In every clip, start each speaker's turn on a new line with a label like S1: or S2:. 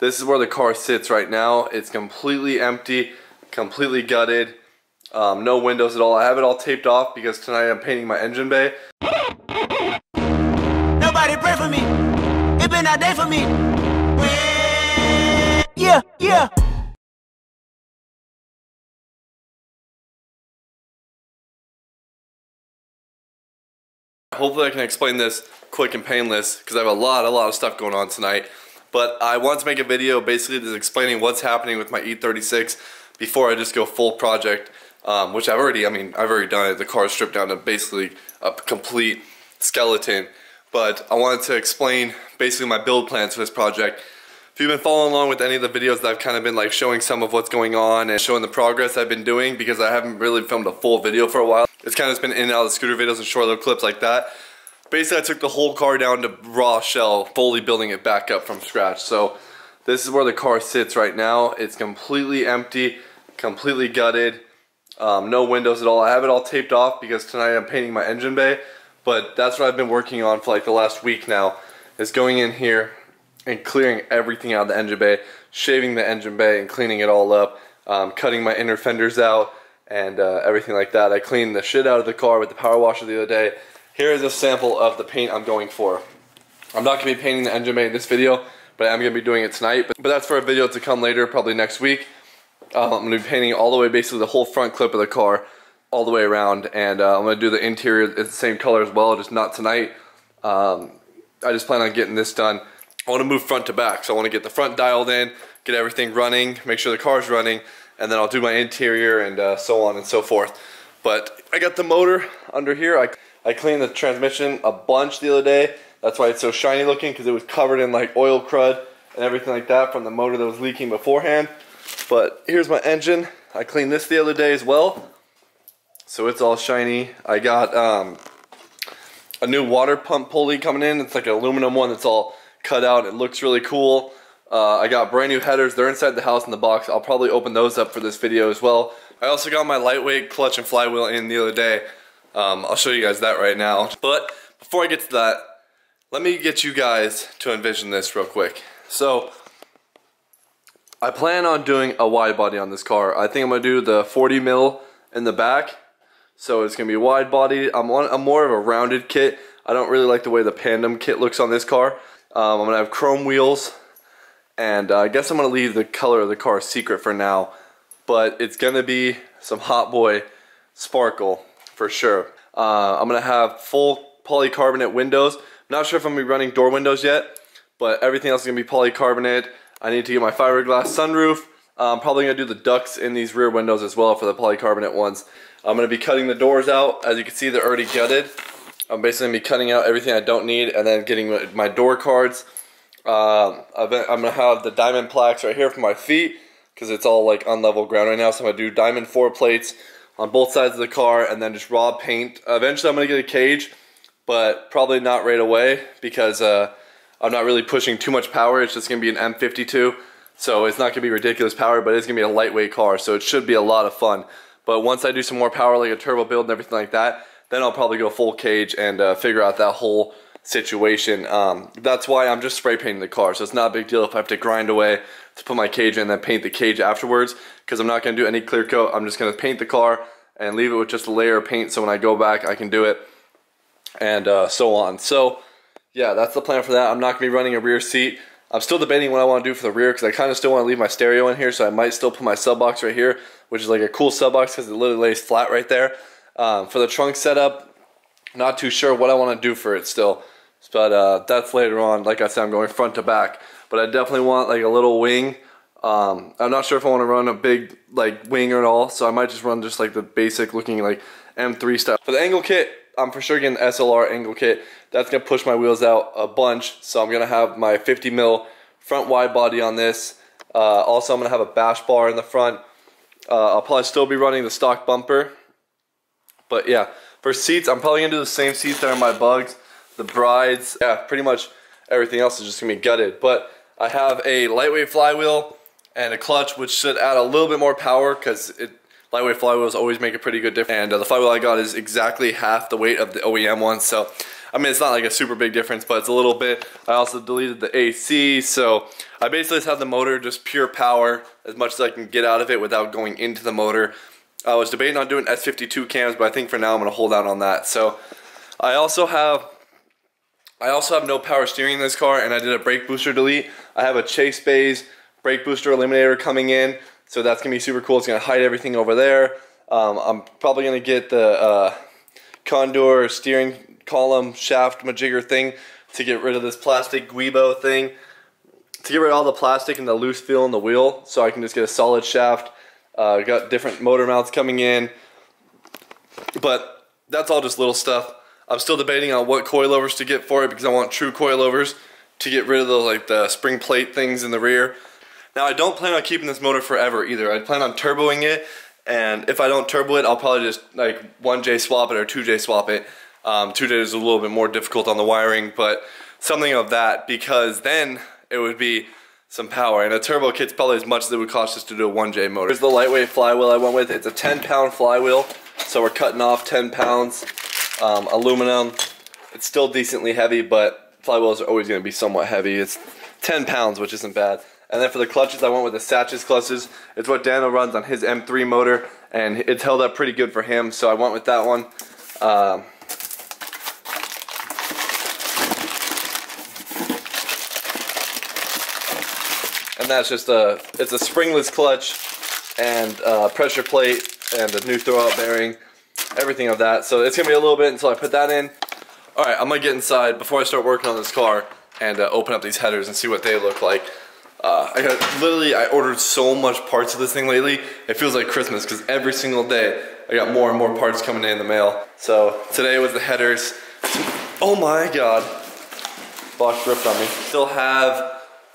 S1: This is where the car sits right now. It's completely empty, completely gutted, um, no windows at all. I have it all taped off because tonight I'm painting my engine bay.
S2: Nobody pray for me. It been a day for me. Yeah, yeah.
S1: Hopefully I can explain this quick and painless because I have a lot, a lot of stuff going on tonight. But I want to make a video basically just explaining what's happening with my E36 before I just go full project, um, which I've already, I mean, I've already done it. The car is stripped down to basically a complete skeleton. But I wanted to explain basically my build plans for this project. If you've been following along with any of the videos that I've kind of been like showing some of what's going on and showing the progress I've been doing because I haven't really filmed a full video for a while. It's kind of been in and out of the scooter videos and short little clips like that. Basically, I took the whole car down to raw shell, fully building it back up from scratch. So this is where the car sits right now. It's completely empty, completely gutted, um, no windows at all. I have it all taped off because tonight I'm painting my engine bay. But that's what I've been working on for like the last week now, is going in here and clearing everything out of the engine bay, shaving the engine bay and cleaning it all up, um, cutting my inner fenders out, and uh, everything like that. I cleaned the shit out of the car with the power washer the other day. Here is a sample of the paint I'm going for. I'm not going to be painting the engine bay in this video, but I'm going to be doing it tonight. But, but that's for a video to come later, probably next week. Um, I'm going to be painting all the way, basically the whole front clip of the car, all the way around. And uh, I'm going to do the interior, it's the same color as well, just not tonight. Um, I just plan on getting this done. I want to move front to back, so I want to get the front dialed in, get everything running, make sure the car's running, and then I'll do my interior and uh, so on and so forth. But I got the motor under here. I, I cleaned the transmission a bunch the other day. That's why it's so shiny looking because it was covered in like oil crud and everything like that from the motor that was leaking beforehand. But here's my engine. I cleaned this the other day as well. So it's all shiny. I got um, a new water pump pulley coming in. It's like an aluminum one that's all cut out. It looks really cool. Uh, I got brand new headers. They're inside the house in the box. I'll probably open those up for this video as well. I also got my lightweight clutch and flywheel in the other day. Um, I'll show you guys that right now. But before I get to that, let me get you guys to envision this real quick. So, I plan on doing a wide body on this car. I think I'm to do the 40 mil in the back. So it's to be wide body. I'm, on, I'm more of a rounded kit. I don't really like the way the Pandem kit looks on this car. Um, I'm to have chrome wheels. And uh, I guess I'm to leave the color of the car a secret for now. But it's to be some Hot Boy sparkle for sure. Uh, I'm to have full polycarbonate windows. not sure if I'm to be running door windows yet. But everything else is to be polycarbonate. I need to get my fiberglass sunroof. I'm probably to do the ducts in these rear windows as well for the polycarbonate ones. I'm to be cutting the doors out. As you can see, they're already gutted. I'm basically to be cutting out everything I don't need and then getting my door cards. Um, I'm to have the diamond plaques right here for my feet because it's all like on level ground right now. So I'm to do diamond four plates on both sides of the car and then just raw paint. Eventually I'm to get a cage, but probably not right away because uh, I'm not really pushing too much power. It's just to be an M52. So it's not to be ridiculous power, but it's to be a lightweight car. So it should be a lot of fun. But once I do some more power, like a turbo build and everything like that, then I'll probably go full cage and uh, figure out that whole situation. Um, that's why I'm just spray painting the car. So it's not a big deal if I have to grind away to put my cage in and then paint the cage afterwards because I'm not going to do any clear coat. I'm just going to paint the car and leave it with just a layer of paint so when I go back I can do it and uh, so on. So yeah, that's the plan for that. I'm not going to be running a rear seat. I'm still debating what I want to do for the rear because I kind of still want to leave my stereo in here so I might still put my sub box right here which is like a cool sub box because it literally lays flat right there. Um, for the trunk setup, not too sure what I want to do for it still. But uh, that's later on. Like I said, I'm going front to back. But I definitely want like a little wing. Um, I'm not sure if I want to run a big like wing at all. So I might just run just like the basic looking like M3 stuff. For the angle kit, I'm for sure getting the SLR angle kit. That's going to push my wheels out a bunch. So I'm going to have my 50 mil front wide body on this. Uh, also, I'm going to have a bash bar in the front. Uh, I'll probably still be running the stock bumper. But yeah, for seats, I'm probably going to do the same seats that are my bugs the brides, yeah, pretty much everything else is just gonna be gutted. But I have a lightweight flywheel and a clutch, which should add a little bit more power because it lightweight flywheels always make a pretty good difference. And uh, the flywheel I got is exactly half the weight of the OEM one, so I mean, it's not like a super big difference, but it's a little bit. I also deleted the AC, so I basically just have the motor just pure power as much as I can get out of it without going into the motor. I was debating on doing S52 cams, but I think for now I'm to hold out on that. So I also have I also have no power steering in this car, and I did a brake booster delete. I have a Chase Bays brake booster eliminator coming in, so that's gonna be super cool. It's gonna hide everything over there. Um, I'm probably gonna get the uh, Condor steering column shaft majigger thing to get rid of this plastic Guibo thing, to get rid of all the plastic and the loose feel in the wheel, so I can just get a solid shaft. Uh, got different motor mounts coming in, but that's all just little stuff. I'm still debating on what coilovers to get for it because I want true coilovers to get rid of the like the spring plate things in the rear. Now I don't plan on keeping this motor forever either. I plan on turboing it and if I don't turbo it, I'll probably just like 1J swap it or 2J swap it. Um, 2J is a little bit more difficult on the wiring, but something of that because then it would be some power. And a turbo kit's probably as much as it would cost us to do a 1J motor. Here's the lightweight flywheel I went with. It's a 10 pound flywheel, so we're cutting off 10 pounds um, aluminum. It's still decently heavy, but flywheels are always going to be somewhat heavy. It's 10 pounds, which isn't bad. And then for the clutches, I went with the Satches clutches. It's what Daniel runs on his M3 motor, and it's held up pretty good for him, so I went with that one. Um, and that's just a, it's a springless clutch and pressure plate and a new throwout bearing everything of that. So it's gonna be a little bit until I put that in. All right, I'm gonna get inside before I start working on this car and uh, open up these headers and see what they look like. Uh, I got literally, I ordered so much parts of this thing lately. It feels like Christmas because every single day I got more and more parts coming in the mail. So today was the headers. Oh my God, box ripped on me. Still have,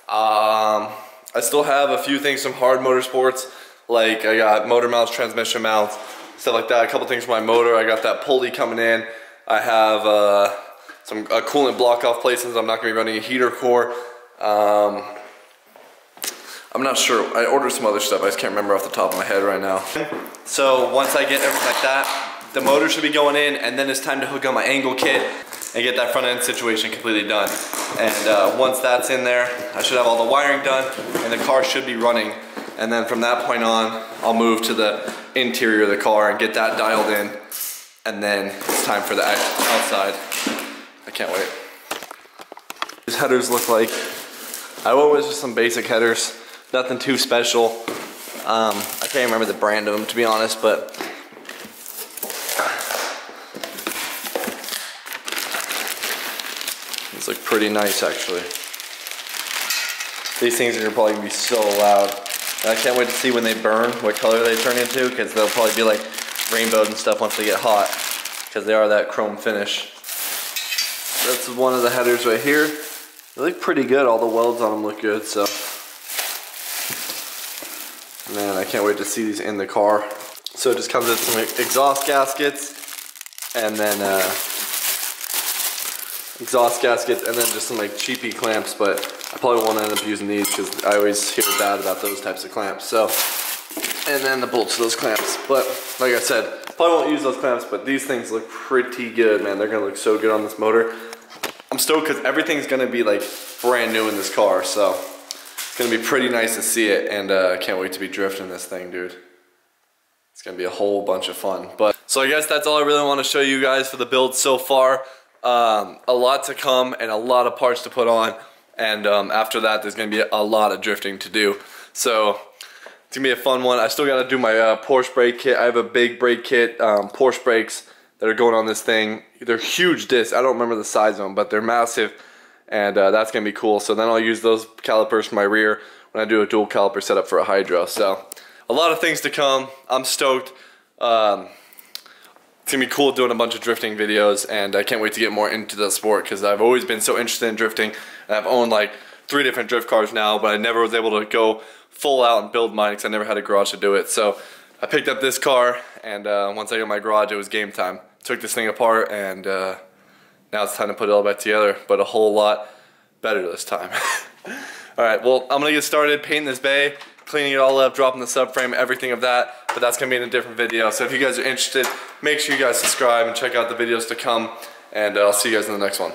S1: um, I still have a few things from Hard Motorsports. Like I got motor mounts, transmission mounts, stuff like that. A couple things for my motor. I got that pulley coming in. I have uh, some a coolant block off places. I'm not gonna be running a heater core. Um, I'm not sure. I ordered some other stuff. I just can't remember off the top of my head right now. So once I get everything like that, the motor should be going in and then it's time to hook up my angle kit and get that front end situation completely done. And uh, once that's in there, I should have all the wiring done and the car should be running. And then from that point on, I'll move to the interior of the car and get that dialed in. And then it's time for the outside. I can't wait. These headers look like, I went with just some basic headers, nothing too special. Um, I can't remember the brand of them to be honest, but these look pretty nice actually. These things are probably gonna be so loud. I can't wait to see when they burn, what color they turn into, because they'll probably be like rainbowed and stuff once they get hot, because they are that chrome finish. That's one of the headers right here. They look pretty good, all the welds on them look good, so. Man, I can't wait to see these in the car. So it just comes with some exhaust gaskets, and then uh, exhaust gaskets, and then just some like cheapy clamps, but I probably won't end up using these because I always hear bad about those types of clamps. So, and then the bolts to those clamps. But like I said, probably won't use those clamps, but these things look pretty good, man. They're gonna look so good on this motor. I'm stoked because everything's gonna be like brand new in this car. So it's gonna be pretty nice to see it. And uh, I can't wait to be drifting this thing, dude. It's gonna be a whole bunch of fun. But so I guess that's all I really want to show you guys for the build so far. Um, a lot to come and a lot of parts to put on. And um, after that there's gonna be a lot of drifting to do. So it's gonna be a fun one. I still gotta do my uh, Porsche brake kit. I have a big brake kit um, Porsche brakes that are going on this thing. They're huge discs. I don't remember the size of them but they're massive. And uh, that's gonna be cool. So then I'll use those calipers for my rear when I do a dual caliper setup for a hydro so a lot of things to come. I'm stoked. Um, it's gonna be cool doing a bunch of drifting videos and I can't wait to get more into the sport because I've always been so interested in drifting. I've owned like three different drift cars now but I never was able to go full out and build mine because I never had a garage to do it. So I picked up this car and uh, once I got my garage it was game time. Took this thing apart and uh, now it's time to put it all back together but a whole lot better this time. Alright well I'm gonna get started painting this bay cleaning it all up, dropping the subframe, everything of that. But that's gonna be in a different video. So if you guys are interested, make sure you guys subscribe and check out the videos to come. and uh, I'll see you guys in the next one.